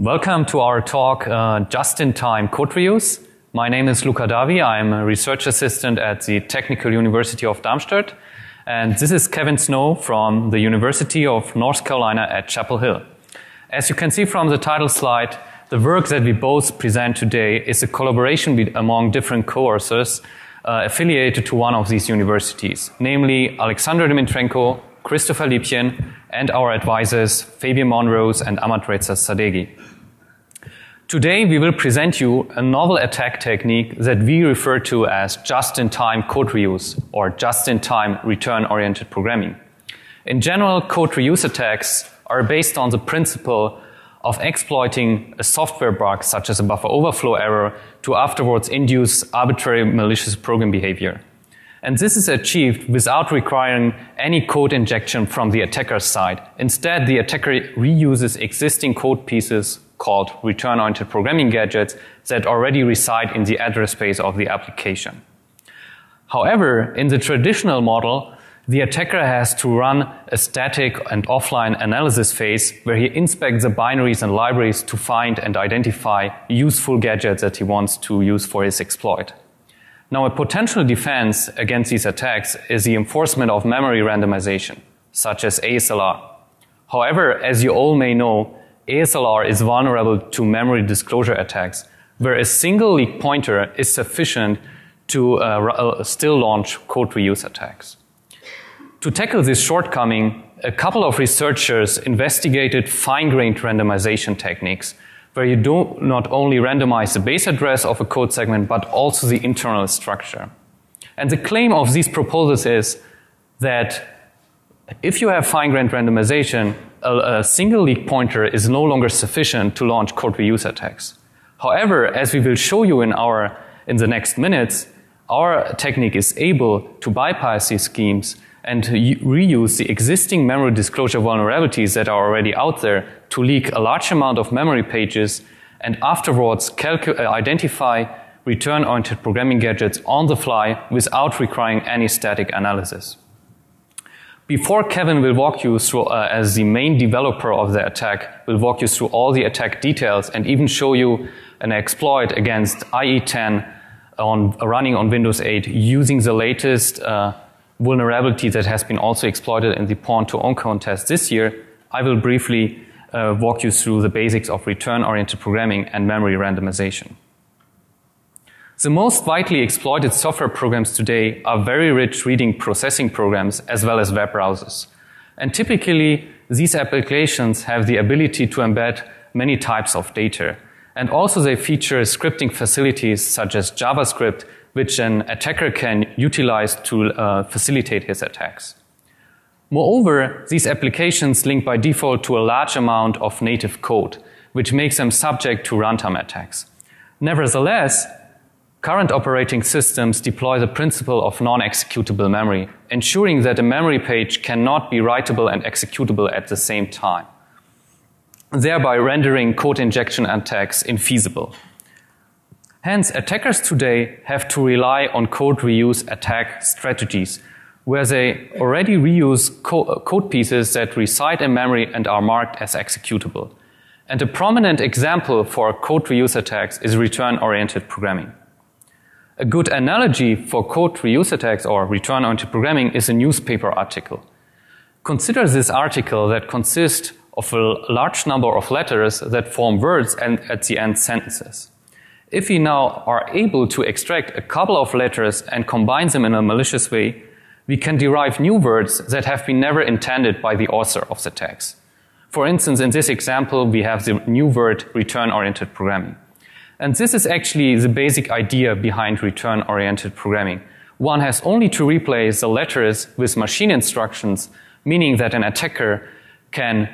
Welcome to our talk, uh, Just-in-Time Code Reuse. My name is Luca Davi. I'm a research assistant at the Technical University of Darmstadt. And this is Kevin Snow from the University of North Carolina at Chapel Hill. As you can see from the title slide, the work that we both present today is a collaboration among different courses uh, affiliated to one of these universities, namely Alexander Dmitrenko, Christopher Liebchen, and our advisors Fabian Monrose and Ahmad Reza Sadeghi. Today we will present you a novel attack technique that we refer to as just-in-time code reuse or just-in-time return-oriented programming. In general, code reuse attacks are based on the principle of exploiting a software bug such as a buffer overflow error to afterwards induce arbitrary malicious program behavior. And this is achieved without requiring any code injection from the attacker's side. Instead, the attacker reuses existing code pieces called return-oriented programming gadgets that already reside in the address space of the application. However, in the traditional model, the attacker has to run a static and offline analysis phase where he inspects the binaries and libraries to find and identify useful gadgets that he wants to use for his exploit. Now, a potential defense against these attacks is the enforcement of memory randomization, such as ASLR. However, as you all may know, ASLR is vulnerable to memory disclosure attacks, where a single leak pointer is sufficient to uh, uh still launch code reuse attacks. To tackle this shortcoming, a couple of researchers investigated fine-grained randomization techniques where you do not only randomize the base address of a code segment, but also the internal structure. And the claim of these proposals is that if you have fine-grained randomization, a, a, single leak pointer is no longer sufficient to launch code reuse attacks. However, as we will show you in our in the next minutes, our technique is able to bypass these schemes and reuse the existing memory disclosure vulnerabilities that are already out there to leak a large amount of memory pages and afterwards uh, identify return-oriented programming gadgets on the fly without requiring any static analysis. Before Kevin will walk you through, uh, as the main developer of the attack, will walk you through all the attack details and even show you an exploit against IE10 on, running on Windows 8 using the latest uh, vulnerability that has been also exploited in the Pawn to Own contest this year, I will briefly uh, walk you through the basics of return-oriented programming and memory randomization. The most widely exploited software programs today are very rich reading processing programs as well as web browsers. And typically, these applications have the ability to embed many types of data. And also they feature scripting facilities such as JavaScript which an attacker can utilize to uh, facilitate his attacks. Moreover, these applications link by default to a large amount of native code, which makes them subject to runtime attacks. Nevertheless, current operating systems deploy the principle of non-executable memory, ensuring that a memory page cannot be writable and executable at the same time, thereby rendering code injection attacks infeasible. Hence, attackers today have to rely on code reuse attack strategies, where they already reuse co code pieces that reside in memory and are marked as executable. And a prominent example for code reuse attacks is return-oriented programming. A good analogy for code reuse attacks or return-oriented programming is a newspaper article. Consider this article that consists of a large number of letters that form words and at the end sentences. If we now are able to extract a couple of letters and combine them in a malicious way, we can derive new words that have been never intended by the author of the text. For instance, in this example, we have the new word return-oriented programming. And this is actually the basic idea behind return-oriented programming. One has only to replace the letters with machine instructions, meaning that an attacker can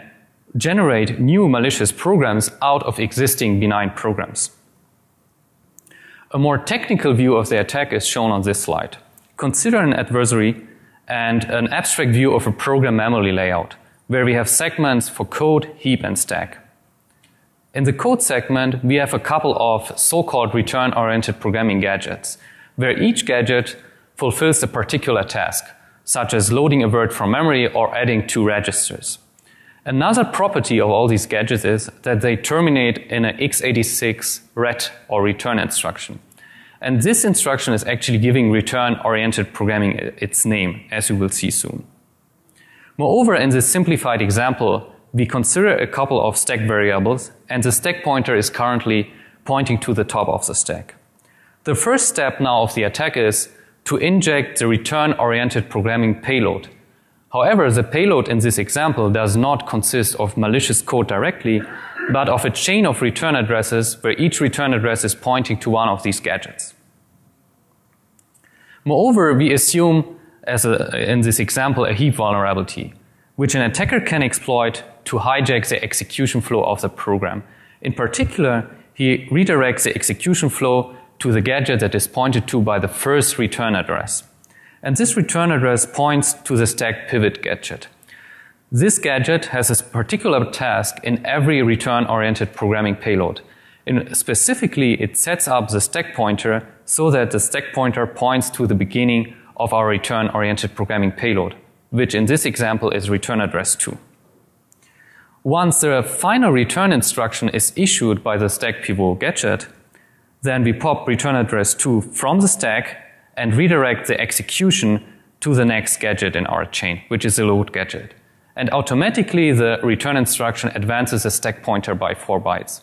generate new malicious programs out of existing benign programs. A more technical view of the attack is shown on this slide. Consider an adversary and an abstract view of a program memory layout, where we have segments for code, heap, and stack. In the code segment, we have a couple of so-called return-oriented programming gadgets, where each gadget fulfills a particular task, such as loading a word from memory or adding two registers. Another property of all these gadgets is that they terminate in an x86 ret or return instruction. And this instruction is actually giving return-oriented programming its name, as you will see soon. Moreover, in this simplified example, we consider a couple of stack variables, and the stack pointer is currently pointing to the top of the stack. The first step now of the attack is to inject the return-oriented programming payload. However, the payload in this example does not consist of malicious code directly, but of a chain of return addresses where each return address is pointing to one of these gadgets. Moreover, we assume, as a, in this example, a heap vulnerability, which an attacker can exploit to hijack the execution flow of the program. In particular, he redirects the execution flow to the gadget that is pointed to by the first return address. And this return address points to the stack pivot gadget. This gadget has a particular task in every return-oriented programming payload. In specifically, it sets up the stack pointer so that the stack pointer points to the beginning of our return-oriented programming payload, which in this example is return address 2. Once the final return instruction is issued by the stack pivot gadget, then we pop return address 2 from the stack and redirect the execution to the next gadget in our chain, which is the load gadget and automatically the return instruction advances the stack pointer by 4 bytes.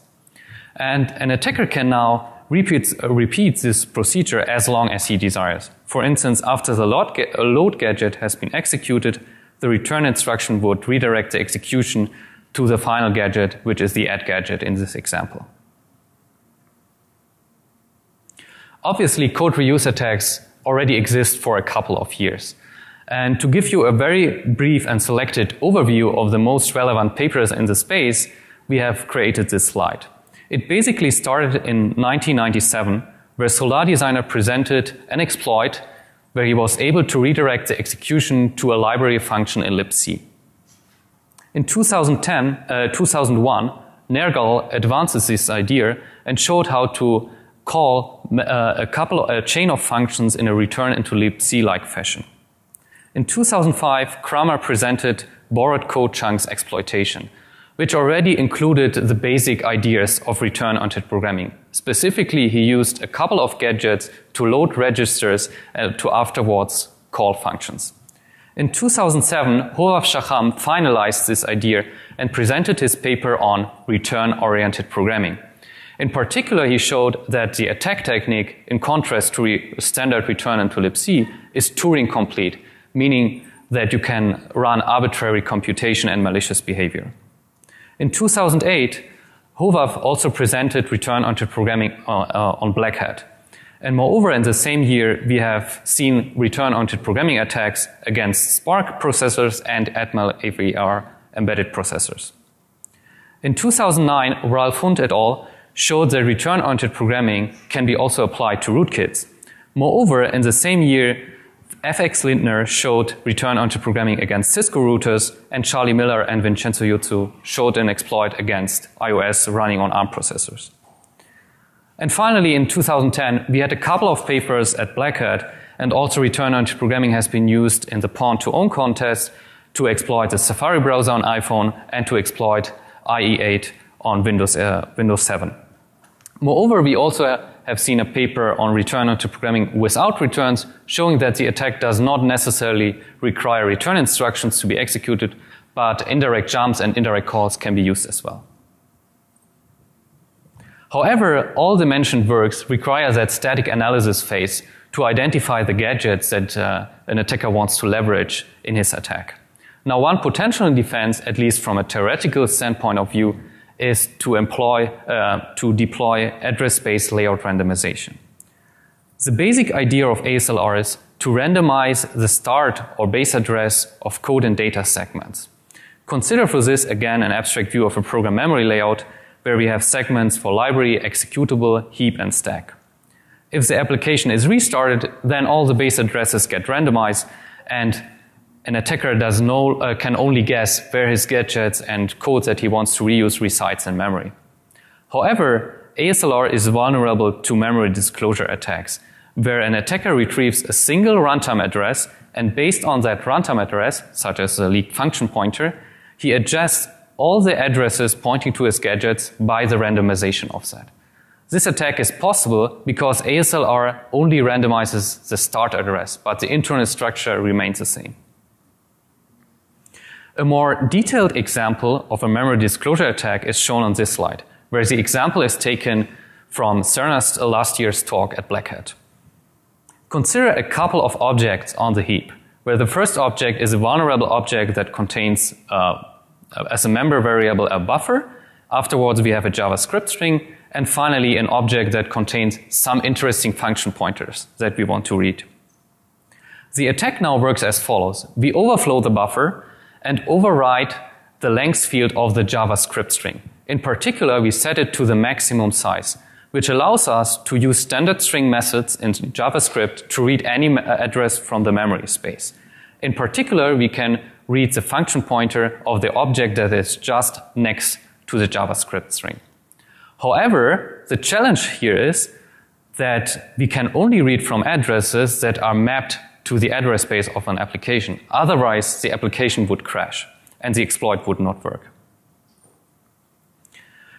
And an attacker can now repeat, uh, repeat this procedure as long as he desires. For instance, after the load, ga load gadget has been executed, the return instruction would redirect the execution to the final gadget, which is the add gadget in this example. Obviously, code reuse attacks already exist for a couple of years. And to give you a very brief and selected overview of the most relevant papers in the space, we have created this slide. It basically started in 1997, where Solar Designer presented an exploit where he was able to redirect the execution to a library function in libc. In 2010, uh, 2001, Nergal advances this idea and showed how to call uh, a couple, a chain of functions in a return into libc-like fashion. In 2005, Kramer presented borrowed code chunks exploitation, which already included the basic ideas of return-oriented programming. Specifically, he used a couple of gadgets to load registers uh, to afterwards call functions. In 2007, Hovav Shaham finalized this idea and presented his paper on return-oriented programming. In particular, he showed that the attack technique, in contrast to re standard return into libc, is Turing complete meaning that you can run arbitrary computation and malicious behavior. In 2008, Hovav also presented return-oriented programming uh, uh, on Black Hat. And moreover, in the same year, we have seen return-oriented programming attacks against Spark processors and Atmel AVR embedded processors. In 2009, Ralph Hund et al. showed that return-oriented programming can be also applied to rootkits. Moreover, in the same year, FX Lindner showed return-oriented programming against Cisco routers, and Charlie Miller and Vincenzo Yuzzu showed an exploit against iOS running on ARM processors. And finally, in 2010, we had a couple of papers at Black Hat, and also return-oriented programming has been used in the Pawn to Own contest to exploit the Safari browser on iPhone and to exploit IE8 on Windows, uh, Windows 7. Moreover, we also have seen a paper on return-oriented programming without returns, showing that the attack does not necessarily require return instructions to be executed, but indirect jumps and indirect calls can be used as well. However, all the mentioned works require that static analysis phase to identify the gadgets that uh, an attacker wants to leverage in his attack. Now, one potential defense, at least from a theoretical standpoint of view, is to employ, uh, to deploy address space layout randomization. The basic idea of ASLR is to randomize the start or base address of code and data segments. Consider for this again an abstract view of a program memory layout where we have segments for library, executable, heap, and stack. If the application is restarted, then all the base addresses get randomized and an attacker does no, uh, can only guess where his gadgets and codes that he wants to reuse resides in memory. However, ASLR is vulnerable to memory disclosure attacks, where an attacker retrieves a single runtime address and based on that runtime address, such as a leaked function pointer, he adjusts all the addresses pointing to his gadgets by the randomization offset. This attack is possible because ASLR only randomizes the start address, but the internal structure remains the same. A more detailed example of a memory disclosure attack is shown on this slide, where the example is taken from Cerna's last year's talk at Black Hat. Consider a couple of objects on the heap, where the first object is a vulnerable object that contains, uh, Uh, as a member variable, a buffer. Afterwards, we have a JavaScript string, and finally, an object that contains some interesting function pointers that we want to read. The attack now works as follows. We overflow the buffer and override the length field of the JavaScript string. In particular, we set it to the maximum size, which allows us to use standard string methods in JavaScript to read any address from the memory space. In particular, we can read the function pointer of the object that is just next to the JavaScript string. However, the challenge here is that we can only read from addresses that are mapped to the address space of an application. Otherwise, the application would crash and the exploit would not work.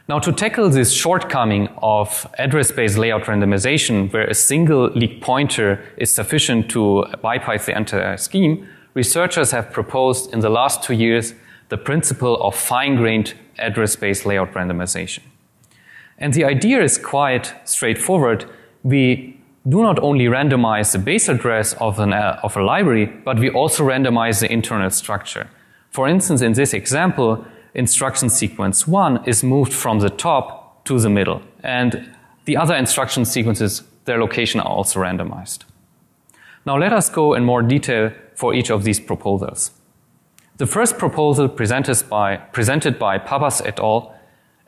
Now, to tackle this shortcoming of address space layout randomization, where a single leak pointer is sufficient to bypass the entire scheme, researchers have proposed in the last two years the principle of fine grained address space layout randomization. And the idea is quite straightforward. We do not only randomize the base address of, an, uh, of a library, but we also randomize the internal structure. For instance, in this example, instruction sequence 1 is moved from the top to the middle, and the other instruction sequences, their location are also randomized. Now let us go in more detail for each of these proposals. The first proposal presented by, presented by Pappas et al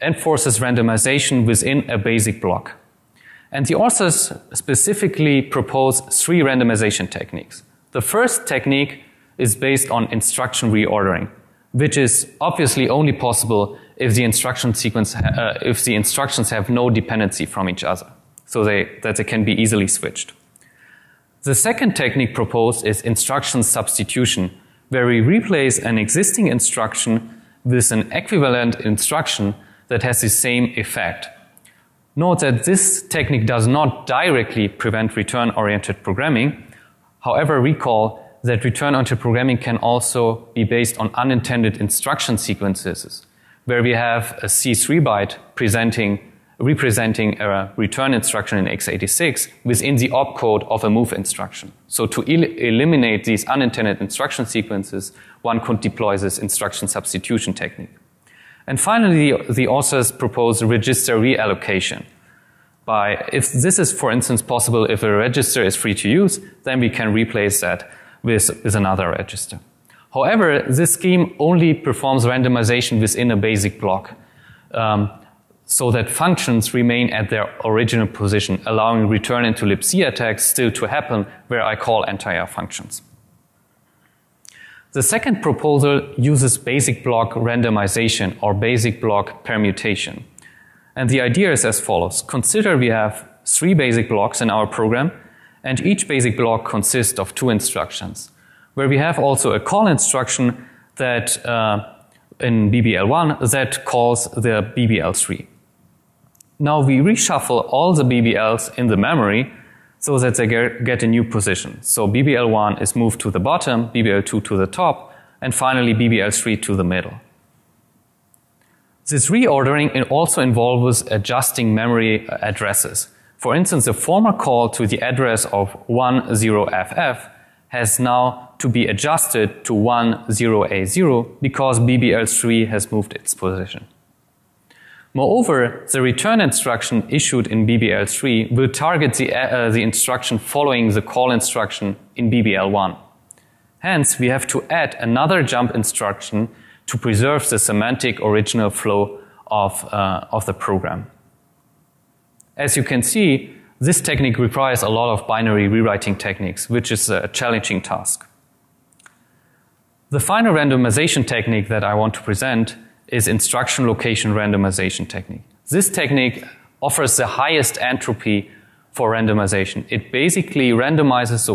enforces randomization within a basic block. And the authors specifically propose three randomization techniques. The first technique is based on instruction reordering, which is obviously only possible if the instruction sequence, uh, if the instructions have no dependency from each other, so they, that they can be easily switched. The second technique proposed is instruction substitution, where we replace an existing instruction with an equivalent instruction that has the same effect. Note that this technique does not directly prevent return-oriented programming. However, recall that return-oriented programming can also be based on unintended instruction sequences, where we have a C3 byte presenting, representing a return instruction in x86 within the opcode of a move instruction. So to el eliminate these unintended instruction sequences, one could deploy this instruction substitution technique. And finally, the, authors propose register reallocation. By, if this is, for instance, possible if a register is free to use, then we can replace that with, with another register. However, this scheme only performs randomization within a basic block, um, so that functions remain at their original position, allowing return into libc attacks still to happen where I call entire functions. The second proposal uses basic block randomization or basic block permutation. And the idea is as follows. Consider we have three basic blocks in our program, and each basic block consists of two instructions, where we have also a call instruction that uh, in BBL1 that calls the BBL3. Now we reshuffle all the BBLs in the memory so that they get a new position. So BBL1 is moved to the bottom, BBL2 to the top, and finally BBL3 to the middle. This reordering also involves adjusting memory uh, addresses. For instance, the former call to the address of 10FF has now to be adjusted to 10A0 because BBL3 has moved its position. Moreover, the return instruction issued in BBL3 will target the, uh, the instruction following the call instruction in BBL1. Hence, we have to add another jump instruction to preserve the semantic original flow of, uh, of the program. As you can see, this technique requires a lot of binary rewriting techniques, which is a challenging task. The final randomization technique that I want to present is instruction location randomization technique. This technique offers the highest entropy for randomization. It basically randomizes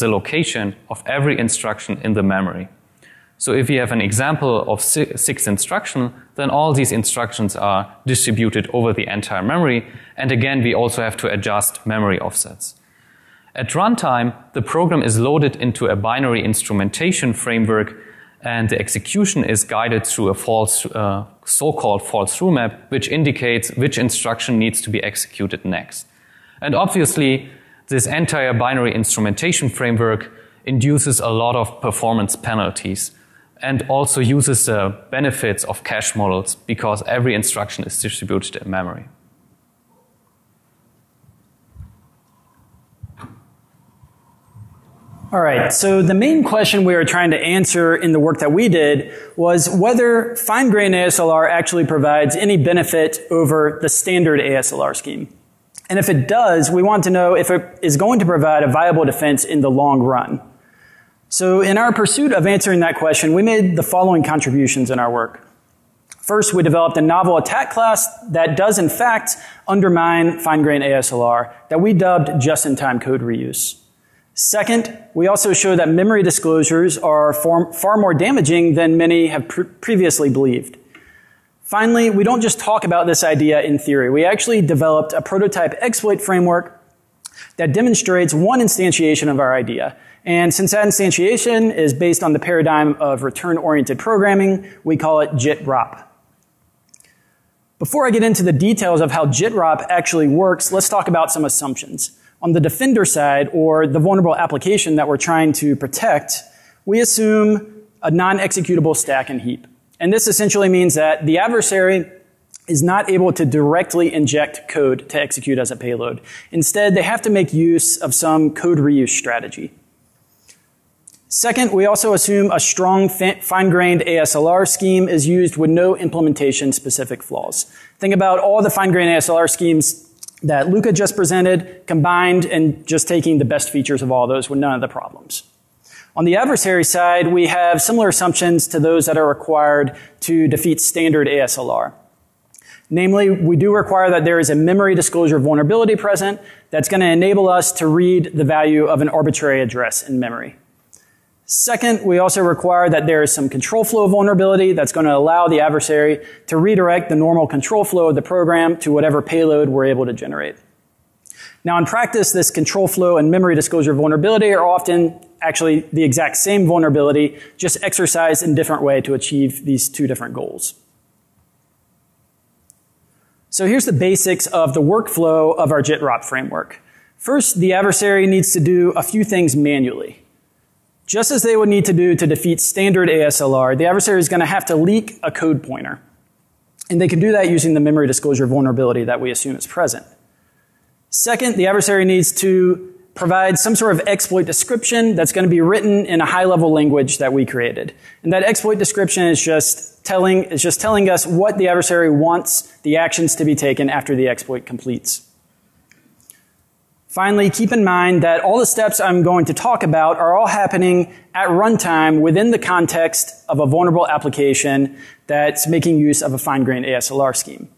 the location of every instruction in the memory. So if you have an example of six instructions, then all these instructions are distributed over the entire memory. And again, we also have to adjust memory offsets. At runtime, the program is loaded into a binary instrumentation framework and the execution is guided through a false, uh, so-called false through map, which indicates which instruction needs to be executed next. And obviously, this entire binary instrumentation framework induces a lot of performance penalties and also uses the benefits of cache models because every instruction is distributed in memory. All right, so the main question we were trying to answer in the work that we did was whether fine-grained ASLR actually provides any benefit over the standard ASLR scheme. And if it does, we want to know if it is going to provide a viable defense in the long run. So in our pursuit of answering that question, we made the following contributions in our work. First, we developed a novel attack class that does in fact undermine fine-grained ASLR that we dubbed just-in-time code reuse. Second, we also show that memory disclosures are far, far more damaging than many have pr previously believed. Finally, we don't just talk about this idea in theory. We actually developed a prototype exploit framework that demonstrates one instantiation of our idea. And since that instantiation is based on the paradigm of return-oriented programming, we call it JIT-ROP. Before I get into the details of how JIT-ROP actually works, let's talk about some assumptions. On the defender side, or the vulnerable application that we're trying to protect, we assume a non-executable stack and heap. And this essentially means that the adversary is not able to directly inject code to execute as a payload. Instead, they have to make use of some code reuse strategy. Second, we also assume a strong fine-grained ASLR scheme is used with no implementation specific flaws. Think about all the fine-grained ASLR schemes that Luca just presented, combined and just taking the best features of all those with none of the problems. On the adversary side, we have similar assumptions to those that are required to defeat standard ASLR. Namely, we do require that there is a memory disclosure vulnerability present that's going to enable us to read the value of an arbitrary address in memory. Second, we also require that there is some control flow vulnerability that's going to allow the adversary to redirect the normal control flow of the program to whatever payload we're able to generate. Now in practice, this control flow and memory disclosure vulnerability are often actually the exact same vulnerability, just exercised in a different way to achieve these two different goals. So here's the basics of the workflow of our JIT-ROP framework. First, the adversary needs to do a few things manually. Just as they would need to do to defeat standard ASLR, the adversary is going to have to leak a code pointer. And they can do that using the memory disclosure vulnerability that we assume is present. Second, the adversary needs to provide some sort of exploit description that's going to be written in a high level language that we created. And that exploit description is just telling, is just telling us what the adversary wants the actions to be taken after the exploit completes. Finally, keep in mind that all the steps I'm going to talk about are all happening at runtime within the context of a vulnerable application that's making use of a fine-grained ASLR scheme.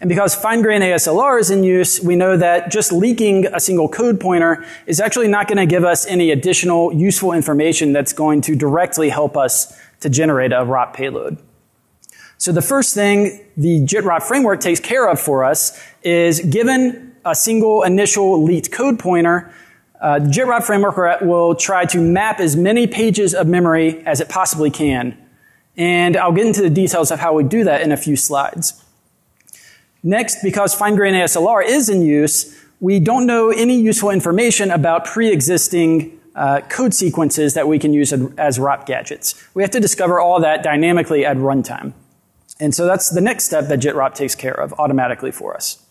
And because fine-grained ASLR is in use, we know that just leaking a single code pointer is actually not going to give us any additional useful information that's going to directly help us to generate a ROP payload. So the first thing the JIT-ROP framework takes care of for us is given a single initial leaked code pointer, uh, framework will try to map as many pages of memory as it possibly can. And I'll get into the details of how we do that in a few slides. Next, because fine-grained ASLR is in use, we don't know any useful information about pre-existing uh, code sequences that we can use as ROP gadgets. We have to discover all that dynamically at runtime. And so that's the next step that JIT-ROP takes care of automatically for us.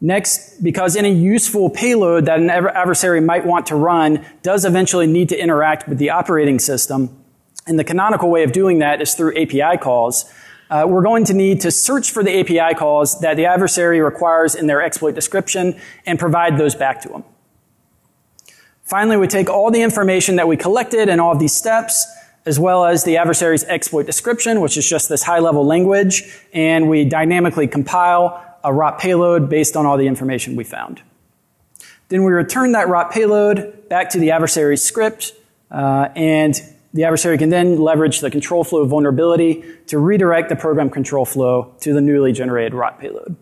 Next, because any useful payload that an adversary might want to run does eventually need to interact with the operating system, and the canonical way of doing that is through API calls, uh, we're going to need to search for the API calls that the adversary requires in their exploit description and provide those back to them. Finally, we take all the information that we collected and all of these steps, as well as the adversary's exploit description, which is just this high level language, and we dynamically compile a ROP payload based on all the information we found. Then we return that ROP payload back to the adversary script, uh, and the adversary can then leverage the control flow vulnerability to redirect the program control flow to the newly generated ROT payload.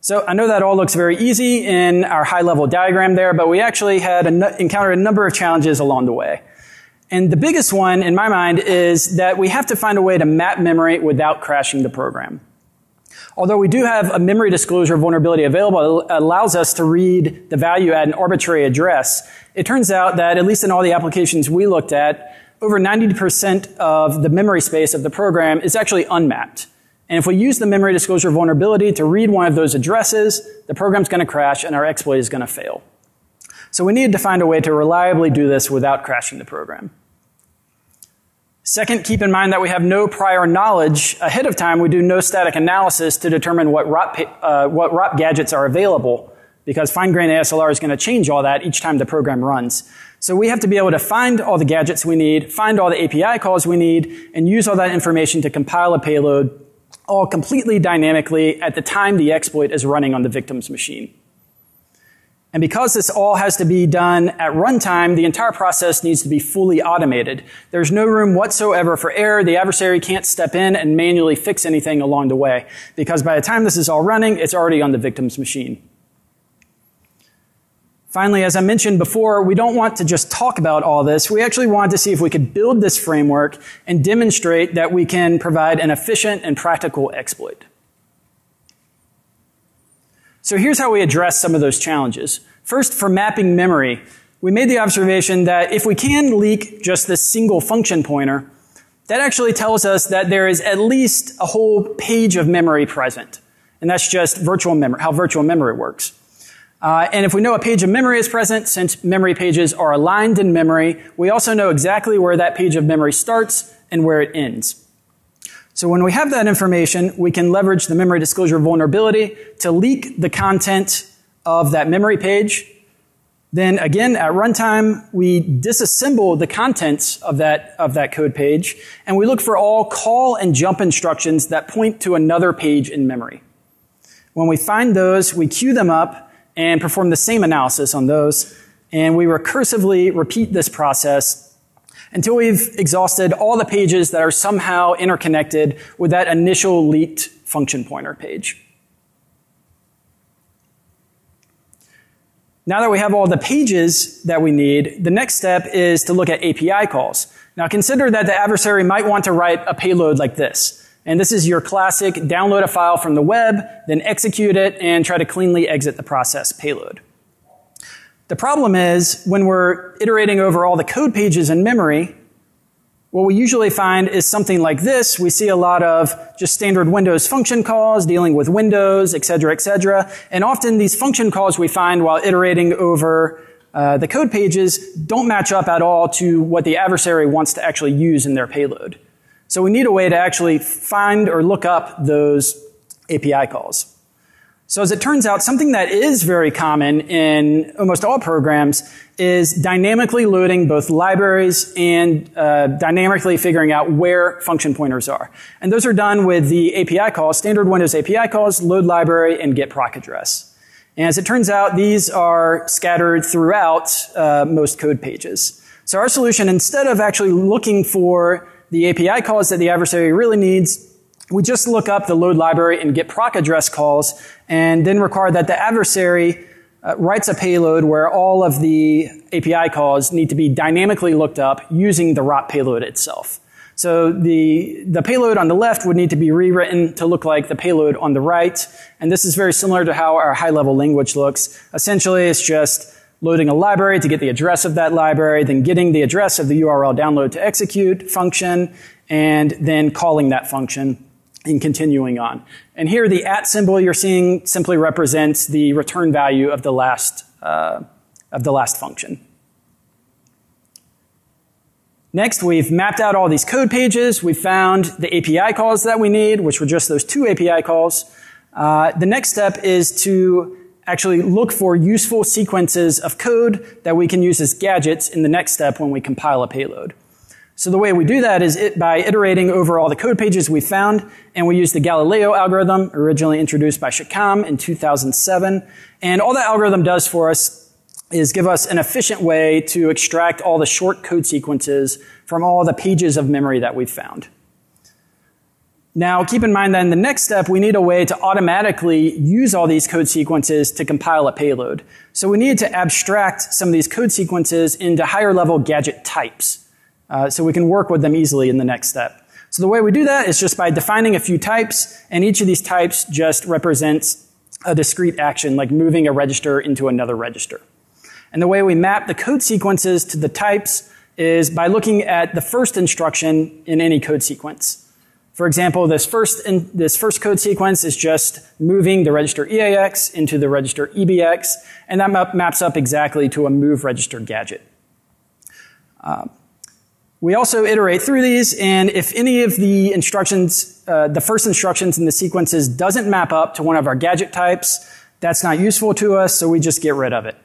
So I know that all looks very easy in our high level diagram there, but we actually had encountered a number of challenges along the way. And the biggest one in my mind is that we have to find a way to map memory without crashing the program. Although we do have a memory disclosure vulnerability available that allows us to read the value at an arbitrary address, it turns out that at least in all the applications we looked at, over 90% of the memory space of the program is actually unmapped. And if we use the memory disclosure vulnerability to read one of those addresses, the program's going to crash and our exploit is going to fail. So we needed to find a way to reliably do this without crashing the program. Second, keep in mind that we have no prior knowledge ahead of time. We do no static analysis to determine what ROP, uh, what ROP gadgets are available because fine-grained ASLR is going to change all that each time the program runs. So we have to be able to find all the gadgets we need, find all the API calls we need, and use all that information to compile a payload all completely dynamically at the time the exploit is running on the victim's machine. And because this all has to be done at runtime, the entire process needs to be fully automated. There's no room whatsoever for error. The adversary can't step in and manually fix anything along the way because by the time this is all running, it's already on the victim's machine. Finally, as I mentioned before, we don't want to just talk about all this. We actually want to see if we could build this framework and demonstrate that we can provide an efficient and practical exploit. So here's how we address some of those challenges. First, for mapping memory, we made the observation that if we can leak just this single function pointer, that actually tells us that there is at least a whole page of memory present. And that's just virtual memory, how virtual memory works. Uh, and if we know a page of memory is present, since memory pages are aligned in memory, we also know exactly where that page of memory starts and where it ends. So when we have that information, we can leverage the memory disclosure vulnerability to leak the content of that memory page. Then again, at runtime, we disassemble the contents of that, of that code page, and we look for all call and jump instructions that point to another page in memory. When we find those, we queue them up, and perform the same analysis on those. And we recursively repeat this process until we've exhausted all the pages that are somehow interconnected with that initial leaked function pointer page. Now that we have all the pages that we need, the next step is to look at API calls. Now consider that the adversary might want to write a payload like this. And this is your classic download a file from the web, then execute it, and try to cleanly exit the process payload. The problem is, when we're iterating over all the code pages in memory, what we usually find is something like this. We see a lot of just standard Windows function calls dealing with Windows, et cetera, et cetera. And often these function calls we find while iterating over uh, the code pages don't match up at all to what the adversary wants to actually use in their payload. So we need a way to actually find or look up those API calls. So as it turns out, something that is very common in almost all programs is dynamically loading both libraries and uh, dynamically figuring out where function pointers are. And those are done with the API calls, standard Windows API calls, load library, and get proc address. And as it turns out, these are scattered throughout uh, most code pages. So our solution, instead of actually looking for the API calls that the adversary really needs, we just look up the load library and get proc address calls and then require that the adversary uh, writes a payload where all of the API calls need to be dynamically looked up using the ROT payload itself. So the, the payload on the left would need to be rewritten to look like the payload on the right. And this is very similar to how our high level language looks. Essentially, it's just loading a library to get the address of that library, then getting the address of the URL download to execute function, and then calling that function and continuing on. And here the at symbol you're seeing simply represents the return value of the last, uh, of the last function. Next, we've mapped out all these code pages. We found the API calls that we need, which were just those two API calls. Uh, the next step is to actually look for useful sequences of code that we can use as gadgets in the next step when we compile a payload. So the way we do that is it, by iterating over all the code pages we found, and we use the Galileo algorithm, originally introduced by Shikam in 2007. And all that algorithm does for us is give us an efficient way to extract all the short code sequences from all the pages of memory that we've found. Now, keep in mind that in the next step, we need a way to automatically use all these code sequences to compile a payload. So we need to abstract some of these code sequences into higher level gadget types. Uh, so we can work with them easily in the next step. So the way we do that is just by defining a few types, and each of these types just represents a discrete action, like moving a register into another register. And the way we map the code sequences to the types is by looking at the first instruction in any code sequence. For example, this first, in, this first code sequence is just moving the register EAX into the register EBX, and that map maps up exactly to a move register gadget. Um, we also iterate through these, and if any of the instructions, uh, the first instructions in the sequences doesn't map up to one of our gadget types, that's not useful to us, so we just get rid of it.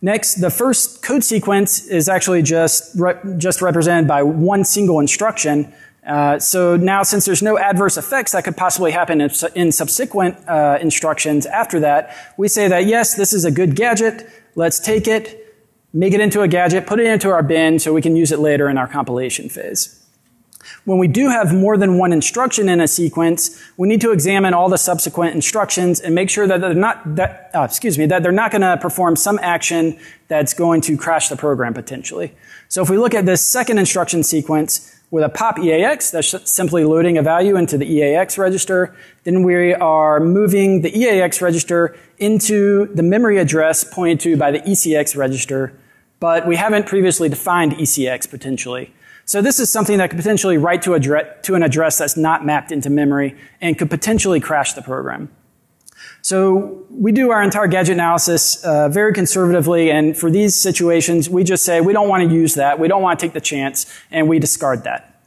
Next, the first code sequence is actually just, re just represented by one single instruction. Uh, so now, since there's no adverse effects that could possibly happen in, in subsequent uh, instructions after that, we say that yes, this is a good gadget. Let's take it, make it into a gadget, put it into our bin so we can use it later in our compilation phase. When we do have more than one instruction in a sequence, we need to examine all the subsequent instructions and make sure that they're not, that, uh, excuse me, that they're not going to perform some action that's going to crash the program potentially. So if we look at this second instruction sequence with a pop EAX, that's simply loading a value into the EAX register, then we are moving the EAX register into the memory address pointed to by the ECX register but we haven't previously defined ECX potentially. So this is something that could potentially write to, to an address that's not mapped into memory and could potentially crash the program. So we do our entire gadget analysis uh, very conservatively, and for these situations, we just say we don't want to use that, we don't want to take the chance, and we discard that.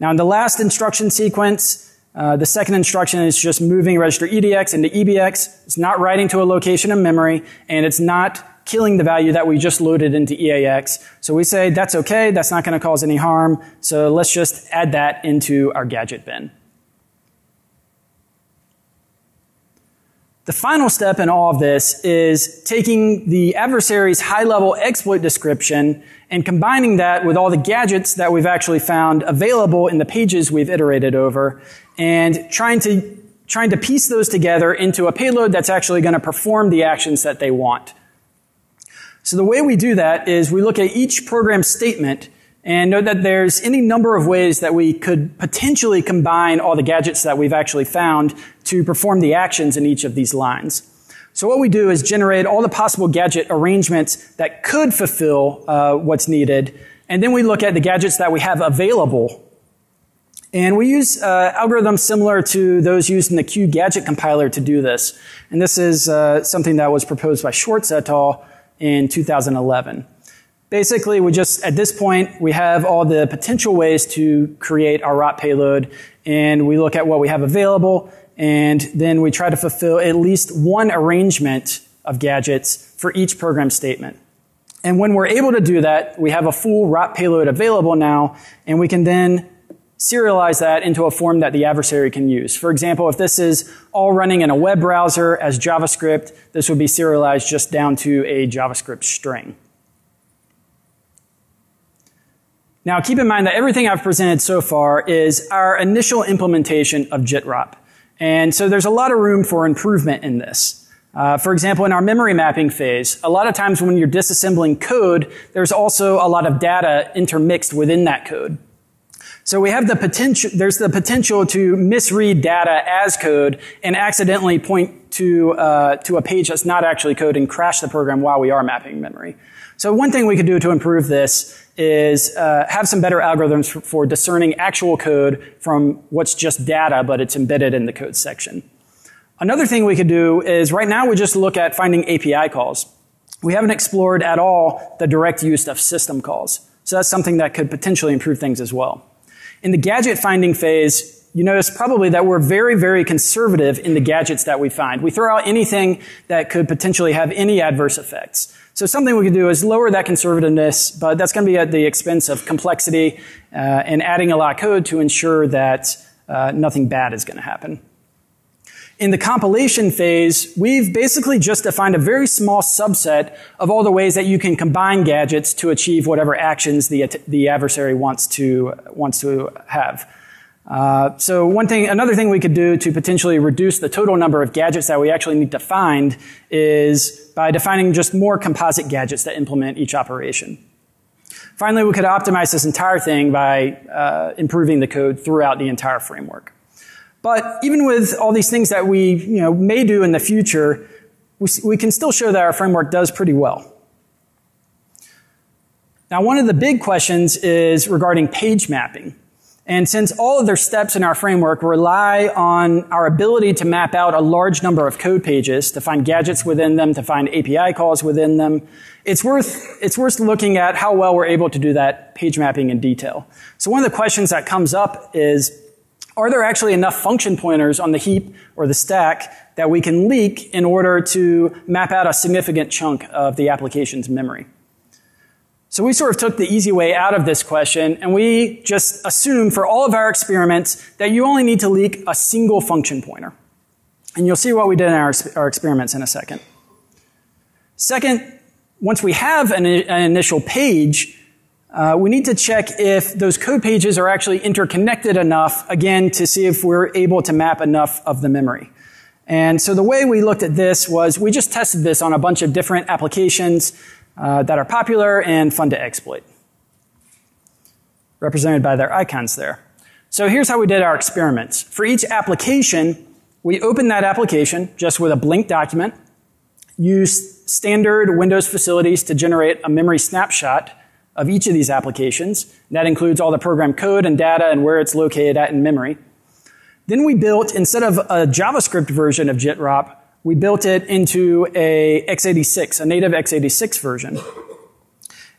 Now, in the last instruction sequence, uh, the second instruction is just moving register EDX into EBX. It's not writing to a location in memory, and it's not killing the value that we just loaded into EAX. So we say that's okay, that's not going to cause any harm, so let's just add that into our gadget bin. The final step in all of this is taking the adversary's high-level exploit description and combining that with all the gadgets that we've actually found available in the pages we've iterated over and trying to, trying to piece those together into a payload that's actually going to perform the actions that they want. So the way we do that is we look at each program statement and note that there's any number of ways that we could potentially combine all the gadgets that we've actually found to perform the actions in each of these lines. So what we do is generate all the possible gadget arrangements that could fulfill uh, what's needed, and then we look at the gadgets that we have available. And we use uh, algorithms similar to those used in the Q gadget compiler to do this. And this is uh, something that was proposed by Schwartz et al in 2011. Basically, we just, at this point, we have all the potential ways to create our ROT payload, and we look at what we have available, and then we try to fulfill at least one arrangement of gadgets for each program statement. And when we're able to do that, we have a full ROT payload available now, and we can then serialize that into a form that the adversary can use. For example, if this is all running in a web browser as JavaScript, this would be serialized just down to a JavaScript string. Now keep in mind that everything I've presented so far is our initial implementation of JITROP. And so there's a lot of room for improvement in this. Uh, for example, in our memory mapping phase, a lot of times when you're disassembling code, there's also a lot of data intermixed within that code. So we have the potential, there's the potential to misread data as code and accidentally point to, uh, to a page that's not actually code and crash the program while we are mapping memory. So one thing we could do to improve this is uh, have some better algorithms for, for discerning actual code from what's just data, but it's embedded in the code section. Another thing we could do is right now we just look at finding API calls. We haven't explored at all the direct use of system calls. So that's something that could potentially improve things as well. In the gadget finding phase, you notice probably that we're very, very conservative in the gadgets that we find. We throw out anything that could potentially have any adverse effects. So something we could do is lower that conservativeness, but that's going to be at the expense of complexity uh, and adding a lot of code to ensure that uh, nothing bad is going to happen. In the compilation phase, we've basically just defined a very small subset of all the ways that you can combine gadgets to achieve whatever actions the, the adversary wants to, wants to have. Uh, so one thing, another thing we could do to potentially reduce the total number of gadgets that we actually need to find is by defining just more composite gadgets that implement each operation. Finally, we could optimize this entire thing by uh, improving the code throughout the entire framework. But even with all these things that we you know, may do in the future, we, we can still show that our framework does pretty well. Now, one of the big questions is regarding page mapping. And since all of their steps in our framework rely on our ability to map out a large number of code pages, to find gadgets within them, to find API calls within them, it's worth, it's worth looking at how well we're able to do that page mapping in detail. So one of the questions that comes up is, are there actually enough function pointers on the heap or the stack that we can leak in order to map out a significant chunk of the application's memory? So we sort of took the easy way out of this question and we just assume for all of our experiments that you only need to leak a single function pointer. And you'll see what we did in our, our experiments in a second. Second, once we have an, an initial page, uh, we need to check if those code pages are actually interconnected enough, again, to see if we're able to map enough of the memory. And so the way we looked at this was we just tested this on a bunch of different applications uh, that are popular and fun to exploit. Represented by their icons there. So here's how we did our experiments. For each application, we opened that application just with a blank document, used standard Windows facilities to generate a memory snapshot of each of these applications. That includes all the program code and data and where it's located at in memory. Then we built, instead of a JavaScript version of JITROP, we built it into a x86, a native x86 version.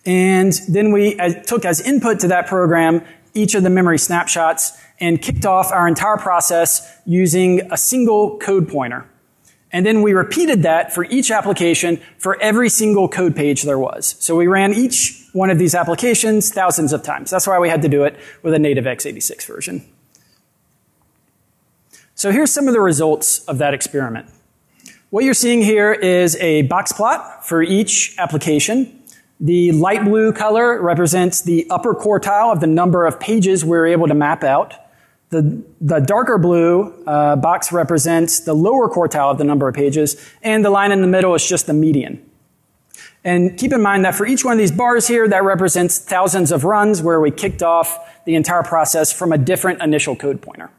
And then we took as input to that program each of the memory snapshots and kicked off our entire process using a single code pointer. And then we repeated that for each application for every single code page there was. So we ran each one of these applications thousands of times. That's why we had to do it with a native x86 version. So here's some of the results of that experiment. What you're seeing here is a box plot for each application. The light blue color represents the upper quartile of the number of pages we're able to map out. The, the darker blue uh, box represents the lower quartile of the number of pages, and the line in the middle is just the median. And keep in mind that for each one of these bars here, that represents thousands of runs where we kicked off the entire process from a different initial code pointer.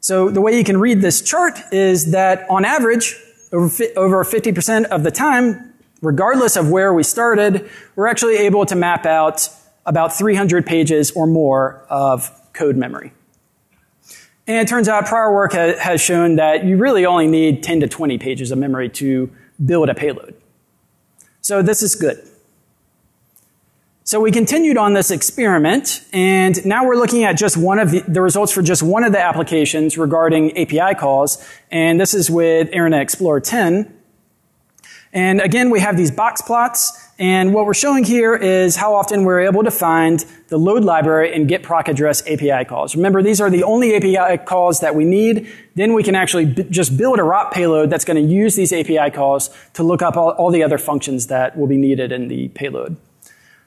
So the way you can read this chart is that on average, over 50% of the time, regardless of where we started, we're actually able to map out about 300 pages or more of code memory. And it turns out prior work has shown that you really only need 10 to 20 pages of memory to build a payload. So this is good. So we continued on this experiment, and now we're looking at just one of the, the, results for just one of the applications regarding API calls, and this is with Internet Explorer 10. And again, we have these box plots, and what we're showing here is how often we're able to find the load library and get proc address API calls. Remember, these are the only API calls that we need. Then we can actually just build a ROP payload that's going to use these API calls to look up all, all the other functions that will be needed in the payload.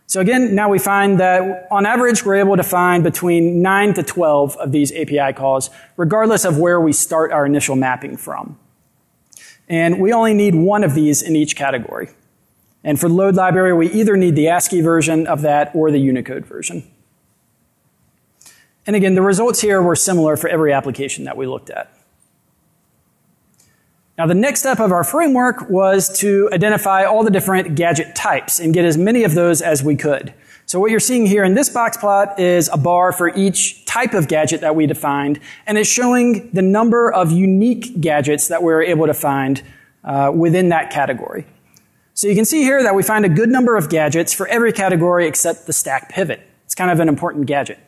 So again, now we find that on average, we're able to find between 9 to 12 of these API calls, regardless of where we start our initial mapping from. And we only need one of these in each category. And for load library, we either need the ASCII version of that or the Unicode version. And again, the results here were similar for every application that we looked at. Now the next step of our framework was to identify all the different gadget types and get as many of those as we could. So what you're seeing here in this box plot is a bar for each type of gadget that we defined, and it's showing the number of unique gadgets that we're able to find uh, within that category. So you can see here that we find a good number of gadgets for every category except the stack pivot. It's kind of an important gadget.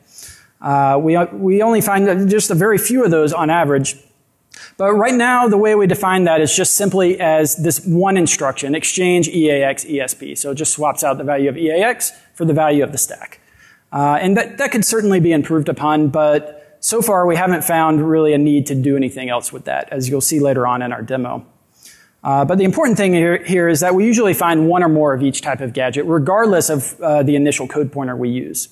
Uh, we, we only find just a very few of those on average. But right now, the way we define that is just simply as this one instruction, exchange EAX ESP. So it just swaps out the value of EAX for the value of the stack. Uh, and that, that could certainly be improved upon, but so far we haven't found really a need to do anything else with that, as you'll see later on in our demo. Uh, but the important thing here, here is that we usually find one or more of each type of gadget, regardless of uh, the initial code pointer we use.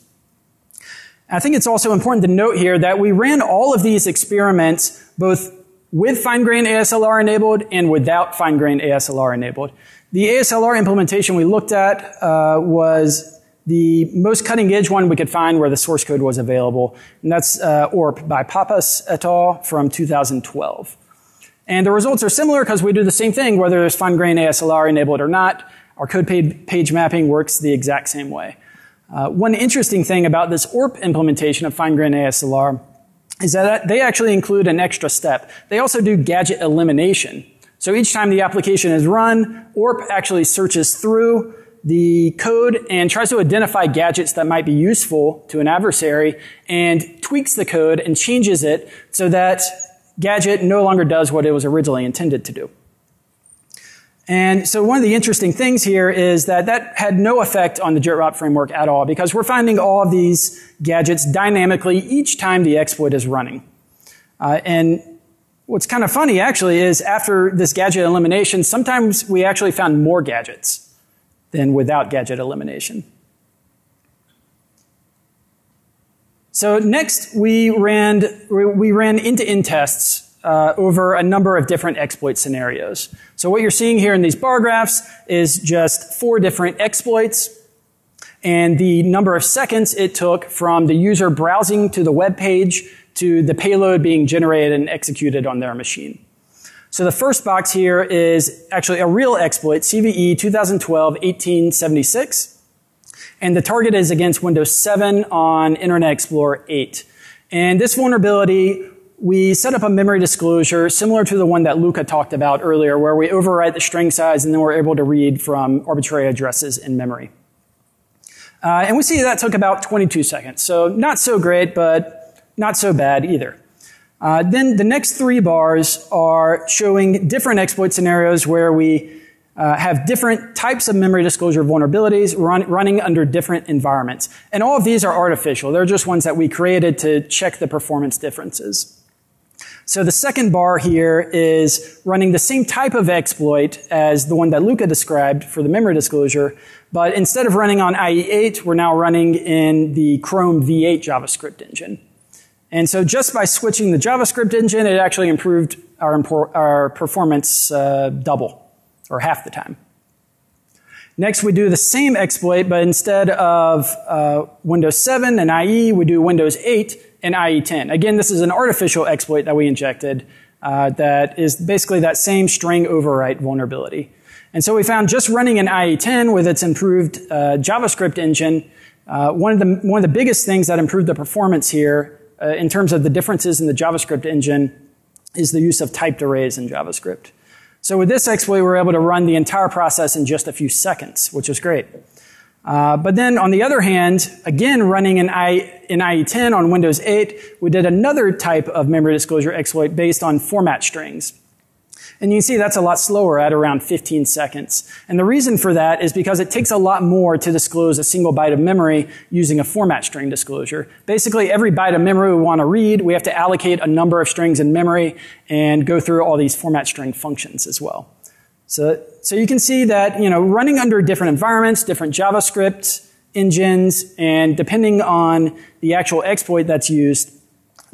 I think it's also important to note here that we ran all of these experiments both with fine-grained ASLR enabled and without fine-grained ASLR enabled. The ASLR implementation we looked at uh, was the most cutting edge one we could find where the source code was available, and that's uh, ORP by Pappas et al. from 2012. And the results are similar because we do the same thing whether there's fine-grained ASLR enabled or not. Our code page mapping works the exact same way. Uh, one interesting thing about this ORP implementation of fine-grained ASLR is that uh, they actually include an extra step. They also do gadget elimination. So each time the application is run, ORP actually searches through the code and tries to identify gadgets that might be useful to an adversary and tweaks the code and changes it so that gadget no longer does what it was originally intended to do. And so one of the interesting things here is that that had no effect on the JIT framework at all because we're finding all of these gadgets dynamically each time the exploit is running. Uh, and what's kind of funny actually is after this gadget elimination, sometimes we actually found more gadgets than without gadget elimination. So next we ran, we ran end-to-end tests uh, over a number of different exploit scenarios. So what you're seeing here in these bar graphs is just four different exploits and the number of seconds it took from the user browsing to the web page to the payload being generated and executed on their machine. So the first box here is actually a real exploit, CVE 2012-1876. And the target is against Windows 7 on Internet Explorer 8. And this vulnerability we set up a memory disclosure similar to the one that Luca talked about earlier, where we overwrite the string size and then we're able to read from arbitrary addresses in memory. Uh, and we see that took about 22 seconds. So not so great, but not so bad either. Uh, then the next three bars are showing different exploit scenarios where we uh, have different types of memory disclosure vulnerabilities run, running under different environments. And all of these are artificial. They're just ones that we created to check the performance differences. So the second bar here is running the same type of exploit as the one that Luca described for the memory disclosure, but instead of running on IE8, we're now running in the Chrome V8 JavaScript engine. And so just by switching the JavaScript engine, it actually improved our, our performance uh, double, or half the time. Next, we do the same exploit, but instead of uh, Windows 7 and IE, we do Windows 8 and IE10. Again, this is an artificial exploit that we injected uh, that is basically that same string overwrite vulnerability. And so we found just running an IE10 with its improved uh, JavaScript engine, uh, one, of the, one of the biggest things that improved the performance here uh, in terms of the differences in the JavaScript engine is the use of typed arrays in JavaScript. So with this exploit, we were able to run the entire process in just a few seconds, which was great. Uh, but then on the other hand, again running in, I, in IE10 on Windows 8, we did another type of memory disclosure exploit based on format strings. And you can see that's a lot slower at around 15 seconds. And the reason for that is because it takes a lot more to disclose a single byte of memory using a format string disclosure. Basically, every byte of memory we want to read, we have to allocate a number of strings in memory and go through all these format string functions as well. So, so you can see that, you know, running under different environments, different JavaScript engines, and depending on the actual exploit that's used,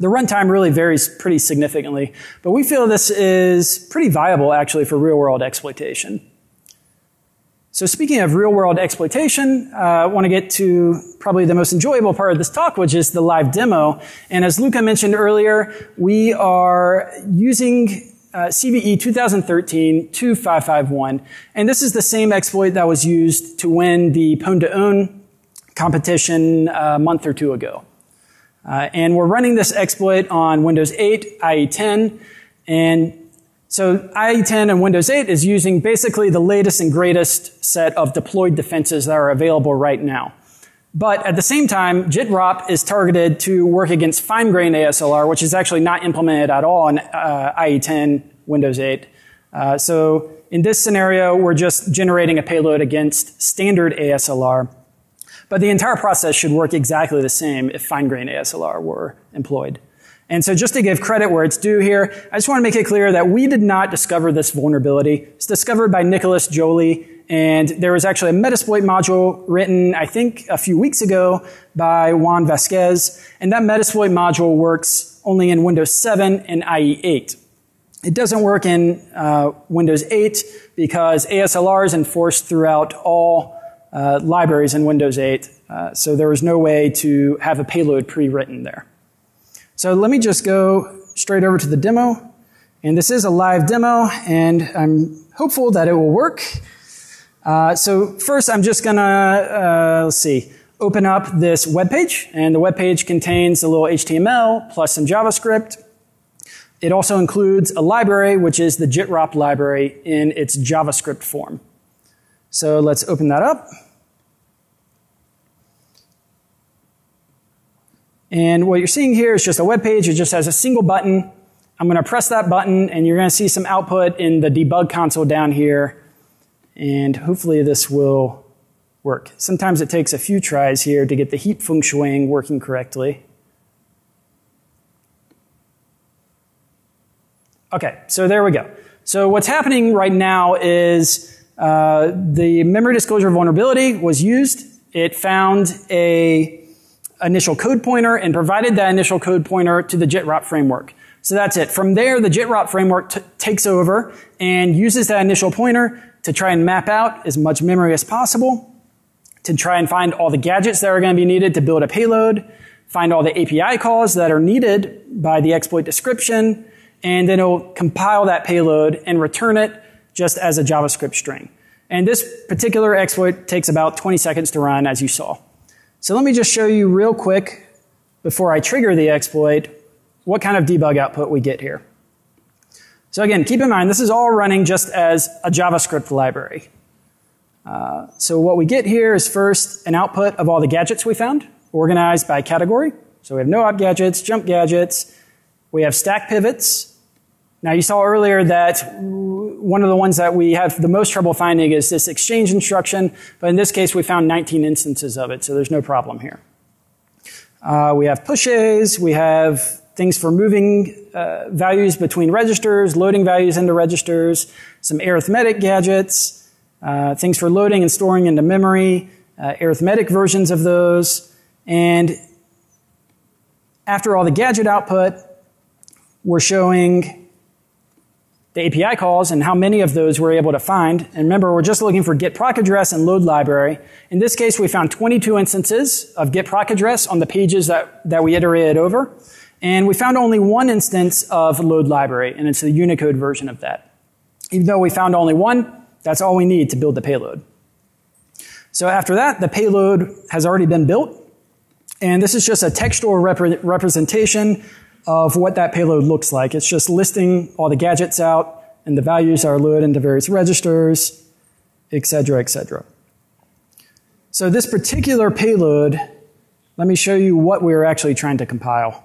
the runtime really varies pretty significantly. But we feel this is pretty viable actually for real world exploitation. So speaking of real world exploitation, uh, I want to get to probably the most enjoyable part of this talk, which is the live demo. And as Luca mentioned earlier, we are using uh, CVE 2013-2551. And this is the same exploit that was used to win the Pwn to Own competition a month or two ago. Uh, and we're running this exploit on Windows 8, IE10, and so IE10 and Windows 8 is using basically the latest and greatest set of deployed defenses that are available right now. But at the same time, JITROP is targeted to work against fine-grained ASLR, which is actually not implemented at all in uh, IE10, Windows 8. Uh, so in this scenario, we're just generating a payload against standard ASLR. But the entire process should work exactly the same if fine-grained ASLR were employed. And so just to give credit where it's due here, I just want to make it clear that we did not discover this vulnerability. It's discovered by Nicholas Joly, and there was actually a Metasploit module written, I think, a few weeks ago by Juan Vasquez, and that Metasploit module works only in Windows 7 and IE 8. It doesn't work in uh, Windows 8 because ASLR is enforced throughout all uh, libraries in Windows 8, uh, so there was no way to have a payload pre-written there. So let me just go straight over to the demo. And this is a live demo, and I'm hopeful that it will work. Uh, so first, I'm just gonna uh, let's see, open up this web page, and the web page contains a little HTML plus some JavaScript. It also includes a library, which is the JIT-ROP library in its JavaScript form. So let's open that up. And what you're seeing here is just a web page. It just has a single button. I'm going to press that button, and you're going to see some output in the debug console down here. And hopefully this will work. Sometimes it takes a few tries here to get the heap feng shuiing working correctly. Okay, so there we go. So what's happening right now is uh, the memory disclosure vulnerability was used. It found a initial code pointer and provided that initial code pointer to the JIT-ROP framework. So that's it. From there, the JIT-ROP framework takes over and uses that initial pointer to try and map out as much memory as possible, to try and find all the gadgets that are going to be needed to build a payload, find all the API calls that are needed by the exploit description, and then it'll compile that payload and return it just as a JavaScript string. And this particular exploit takes about 20 seconds to run, as you saw. So let me just show you real quick, before I trigger the exploit, what kind of debug output we get here. So again, keep in mind, this is all running just as a JavaScript library. Uh, so what we get here is first an output of all the gadgets we found, organized by category. So we have no-op gadgets, jump gadgets, we have stack pivots. Now you saw earlier that one of the ones that we have the most trouble finding is this exchange instruction, but in this case we found 19 instances of it, so there's no problem here. Uh, we have pushes, we have things for moving uh, values between registers, loading values into registers, some arithmetic gadgets, uh, things for loading and storing into memory, uh, arithmetic versions of those, and after all the gadget output, we're showing the API calls and how many of those we're able to find. And remember, we're just looking for get proc address and load library. In this case, we found 22 instances of get proc address on the pages that, that we iterated over. And we found only one instance of load library, and it's the Unicode version of that. Even though we found only one, that's all we need to build the payload. So after that, the payload has already been built. And this is just a textual rep representation of what that payload looks like. It's just listing all the gadgets out, and the values are loaded into various registers, etc., etc. So this particular payload, let me show you what we're actually trying to compile.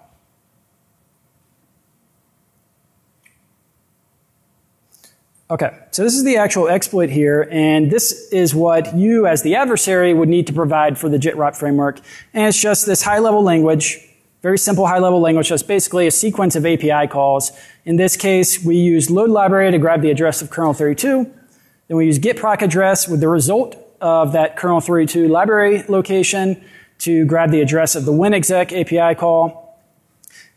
Okay, so this is the actual exploit here, and this is what you as the adversary would need to provide for the JIT-ROP framework. And it's just this high-level language, very simple high-level language, that's basically a sequence of API calls. In this case, we use load library to grab the address of kernel 32. Then we use get proc address with the result of that kernel 32 library location to grab the address of the winexec API call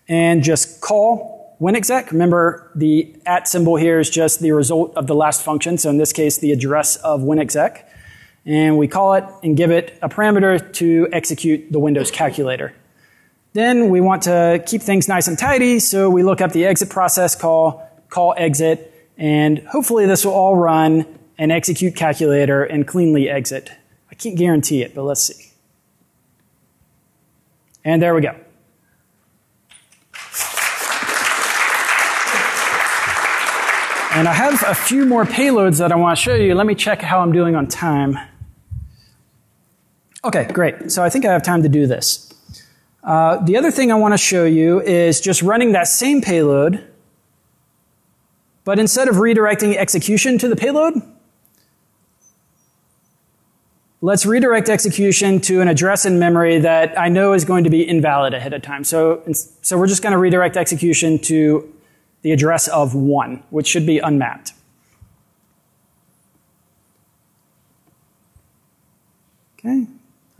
and just call winexec. Remember, the at symbol here is just the result of the last function. So in this case, the address of winexec. And we call it and give it a parameter to execute the Windows calculator. Then we want to keep things nice and tidy, so we look up the exit process call, call exit, and hopefully this will all run and execute calculator and cleanly exit. I can't guarantee it, but let's see. And there we go. And I have a few more payloads that I want to show you. Let me check how I'm doing on time. Okay, great. So I think I have time to do this. Uh, the other thing I want to show you is just running that same payload, but instead of redirecting execution to the payload, let's redirect execution to an address in memory that I know is going to be invalid ahead of time. So, so we're just going to redirect execution to the address of 1, which should be unmapped. Okay,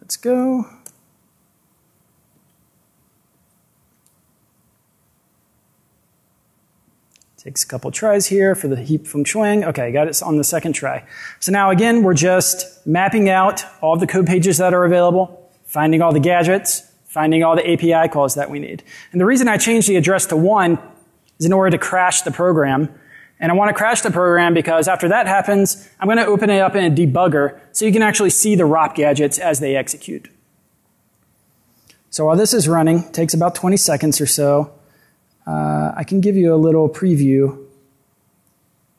let's go. Takes a couple tries here for the heap feng shuang. Okay, got it on the second try. So now again, we're just mapping out all the code pages that are available, finding all the gadgets, finding all the API calls that we need. And the reason I changed the address to one is in order to crash the program. And I want to crash the program because after that happens, I'm going to open it up in a debugger so you can actually see the ROP gadgets as they execute. So while this is running, takes about 20 seconds or so, uh, I can give you a little preview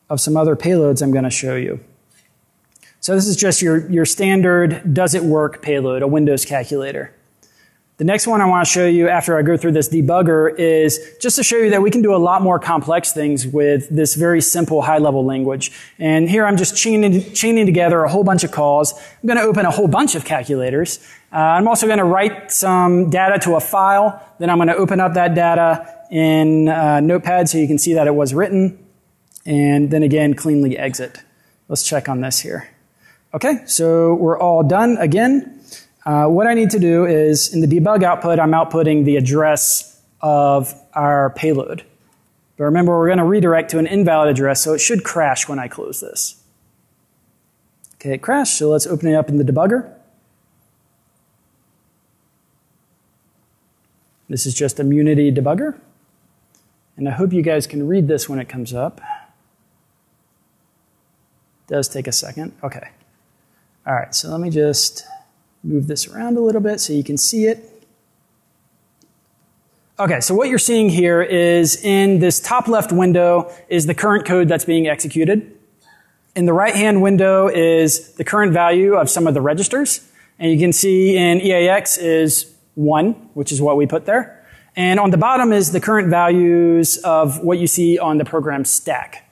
of some other payloads I'm going to show you. So this is just your, your standard does it work payload, a Windows calculator. The next one I want to show you after I go through this debugger is just to show you that we can do a lot more complex things with this very simple high level language. And here I'm just chaining, chaining together a whole bunch of calls. I'm going to open a whole bunch of calculators. Uh, I'm also going to write some data to a file. Then I'm going to open up that data in uh, Notepad so you can see that it was written. And then again, cleanly exit. Let's check on this here. Okay, so we're all done again. Uh, what I need to do is in the debug output, I'm outputting the address of our payload. But remember, we're going to redirect to an invalid address, so it should crash when I close this. Okay, it crashed, so let's open it up in the debugger. This is just a Munity debugger. And I hope you guys can read this when it comes up. It does take a second. Okay. All right, so let me just move this around a little bit so you can see it. Okay, so what you're seeing here is in this top left window is the current code that's being executed. In the right hand window is the current value of some of the registers. And you can see in EAX is 1, which is what we put there. And on the bottom is the current values of what you see on the program stack.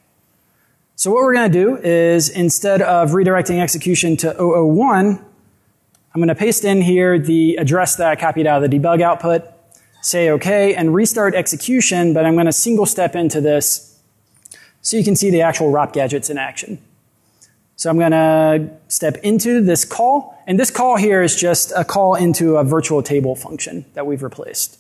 So what we're going to do is instead of redirecting execution to 001, I'm going to paste in here the address that I copied out of the debug output, say OK, and restart execution, but I'm going to single step into this so you can see the actual ROP gadgets in action. So I'm going to step into this call, and this call here is just a call into a virtual table function that we've replaced.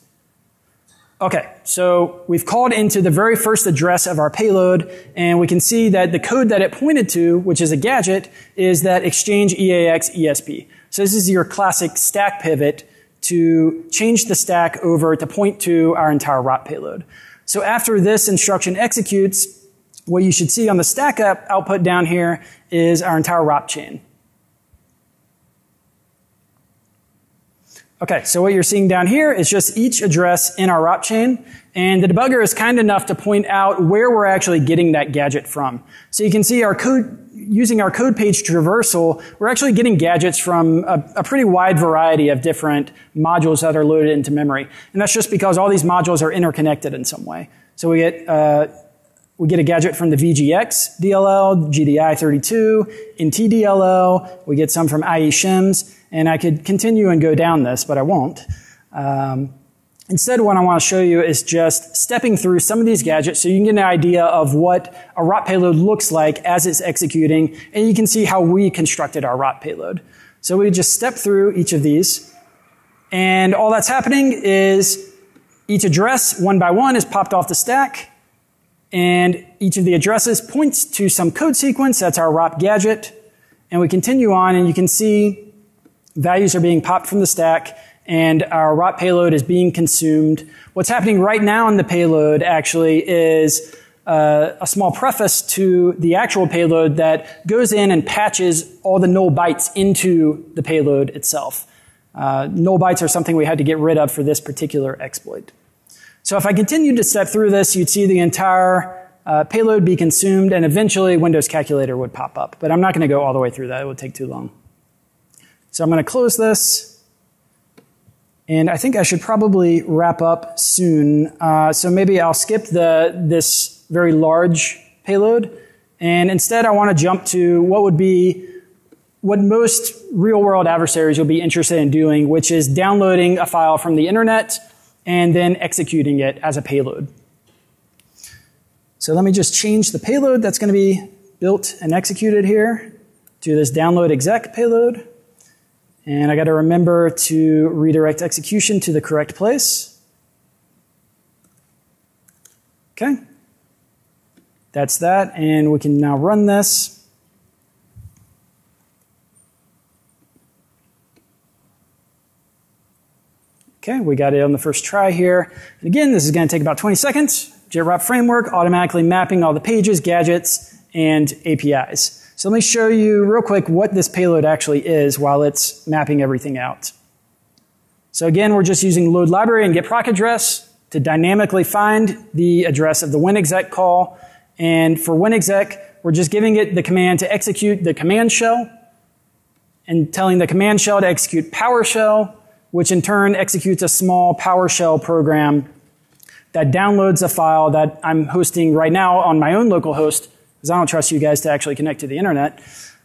Okay, so we've called into the very first address of our payload, and we can see that the code that it pointed to, which is a gadget, is that exchange EAX ESP. So this is your classic stack pivot to change the stack over to point to our entire ROP payload. So after this instruction executes, what you should see on the stack up output down here is our entire ROP chain. Okay, so what you're seeing down here is just each address in our ROP chain, and the debugger is kind enough to point out where we're actually getting that gadget from. So you can see our code, using our code page traversal, we're actually getting gadgets from a, a pretty wide variety of different modules that are loaded into memory. And that's just because all these modules are interconnected in some way. So we get, uh, we get a gadget from the VGX DLL, GDI32, in TDLL, we get some from IE shims, and I could continue and go down this, but I won't. Um, instead, what I want to show you is just stepping through some of these gadgets so you can get an idea of what a ROP payload looks like as it's executing, and you can see how we constructed our ROP payload. So we just step through each of these, and all that's happening is each address, one by one, is popped off the stack, and each of the addresses points to some code sequence. That's our ROP gadget. And we continue on, and you can see Values are being popped from the stack and our ROP payload is being consumed. What's happening right now in the payload actually is uh, a small preface to the actual payload that goes in and patches all the null bytes into the payload itself. Uh, null bytes are something we had to get rid of for this particular exploit. So if I continued to step through this, you'd see the entire uh, payload be consumed and eventually Windows Calculator would pop up. But I'm not going to go all the way through that. It would take too long. So I'm going to close this. And I think I should probably wrap up soon. Uh, so maybe I'll skip the, this very large payload. And instead, I want to jump to what would be what most real world adversaries will be interested in doing, which is downloading a file from the internet and then executing it as a payload. So let me just change the payload that's going to be built and executed here to this download exec payload. And I got to remember to redirect execution to the correct place. Okay. That's that. And we can now run this. Okay, we got it on the first try here. And again, this is going to take about 20 seconds. JROP framework automatically mapping all the pages, gadgets, and APIs. So let me show you real quick what this payload actually is while it's mapping everything out. So again, we're just using load library and get proc address to dynamically find the address of the winexec call. And for winexec, we're just giving it the command to execute the command shell and telling the command shell to execute PowerShell which in turn executes a small PowerShell program that downloads a file that I'm hosting right now on my own local host, because I don't trust you guys to actually connect to the internet,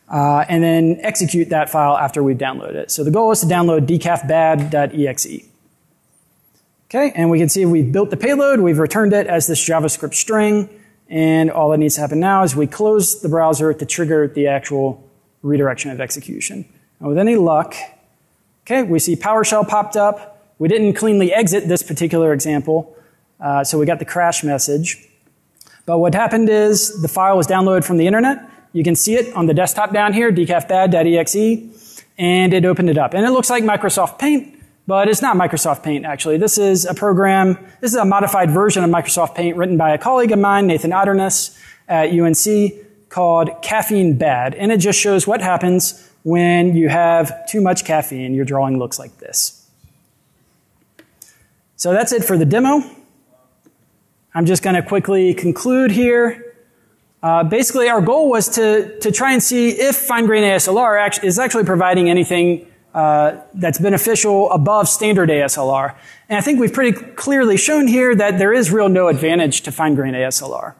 uh, and then execute that file after we've downloaded it. So the goal is to download decafbad.exe. Okay, and we can see we've built the payload, we've returned it as this JavaScript string, and all that needs to happen now is we close the browser to trigger the actual redirection of execution. And with any luck, Okay, we see PowerShell popped up. We didn't cleanly exit this particular example, uh, so we got the crash message. But what happened is the file was downloaded from the internet. You can see it on the desktop down here, decafbad.exe, and it opened it up. And it looks like Microsoft Paint, but it's not Microsoft Paint actually. This is a program, this is a modified version of Microsoft Paint written by a colleague of mine, Nathan Otterness at UNC, called Caffeine Bad. And it just shows what happens when you have too much caffeine, your drawing looks like this. So that's it for the demo. I'm just going to quickly conclude here. Uh, basically, our goal was to, to try and see if fine-grained ASLR act- is actually providing anything uh, that's beneficial above standard ASLR. And I think we've pretty clearly shown here that there is real no advantage to fine-grained ASLR.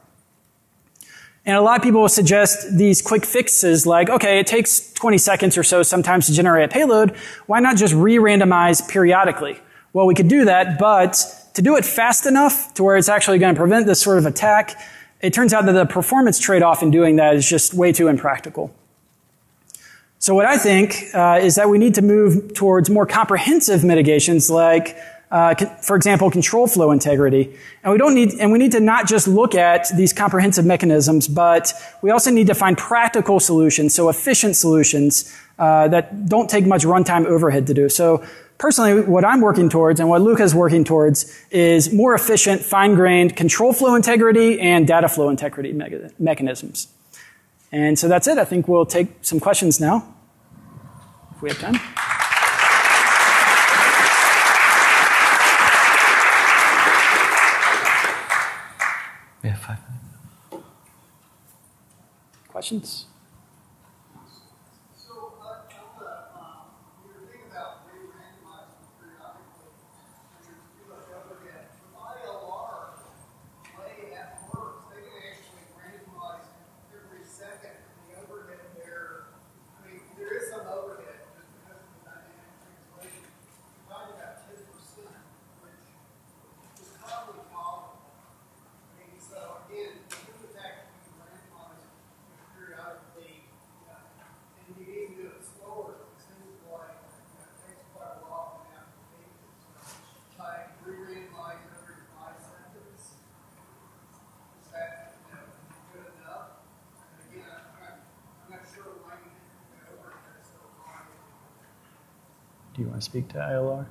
And a lot of people will suggest these quick fixes like, okay, it takes 20 seconds or so sometimes to generate a payload. Why not just re-randomize periodically? Well, we could do that, but to do it fast enough to where it's actually going to prevent this sort of attack, it turns out that the performance trade-off in doing that is just way too impractical. So what I think uh, is that we need to move towards more comprehensive mitigations like uh, for example, control flow integrity. And we don't need, and we need to not just look at these comprehensive mechanisms, but we also need to find practical solutions, so efficient solutions uh, that don't take much runtime overhead to do. So personally, what I'm working towards and what Luca is working towards is more efficient, fine-grained control flow integrity and data flow integrity me- mechanisms. And so that's it. I think we'll take some questions now, if we have time. We have five minutes. Questions? Do you want to speak to ILR?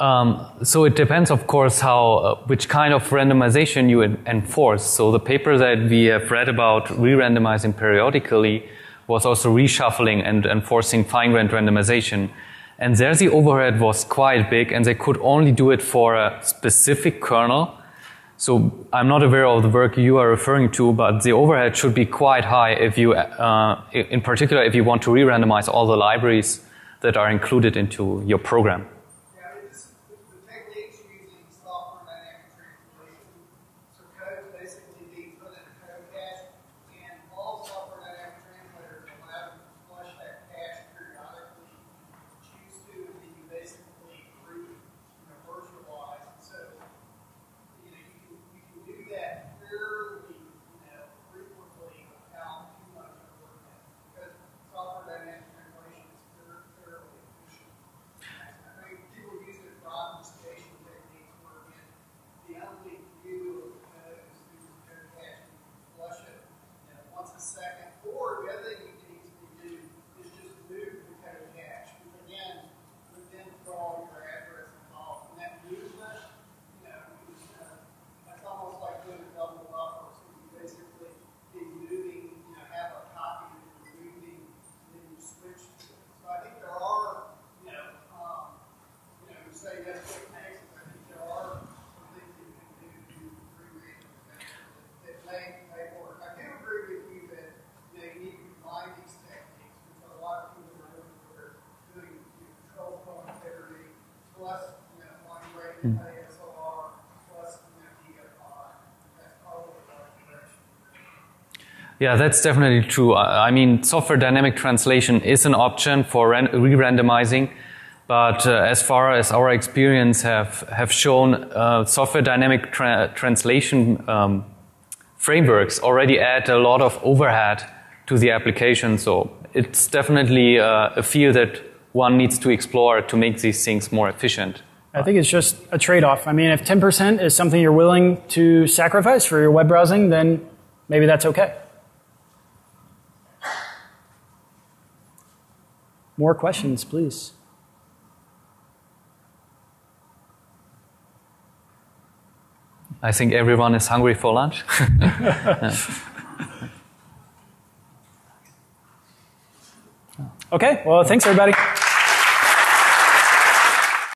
Um, so it depends, of course, how uh, which kind of randomization you enforce. So the paper that we have read about re-randomizing periodically was also reshuffling and enforcing fine-grained randomization. And there the overhead was quite big, and they could only do it for a specific kernel. So I'm not aware of the work you are referring to, but the overhead should be quite high if you, uh, in particular, if you want to re-randomize all the libraries that are included into your program. Yeah, that's definitely true. I mean, software dynamic translation is an option for re-randomizing, but uh, as far as our experience have have shown, uh, software dynamic tra translation um, frameworks already add a lot of overhead to the application. So it's definitely uh, a field that one needs to explore to make these things more efficient. I think it's just a trade-off. I mean, if 10% is something you're willing to sacrifice for your web browsing, then maybe that's okay. More questions, please. I think everyone is hungry for lunch. okay, well, thanks everybody.